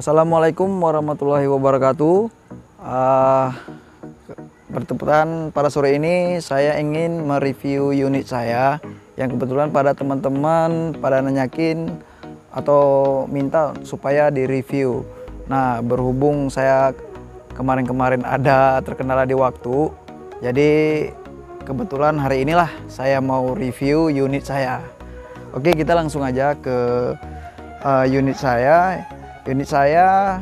Assalamualaikum warahmatullahi wabarakatuh. Uh, bertepatan pada sore ini saya ingin mereview unit saya yang kebetulan pada teman-teman pada nanyakin atau minta supaya direview. Nah berhubung saya kemarin-kemarin ada terkendala di waktu, jadi kebetulan hari inilah saya mau review unit saya. Oke kita langsung aja ke uh, unit saya unit saya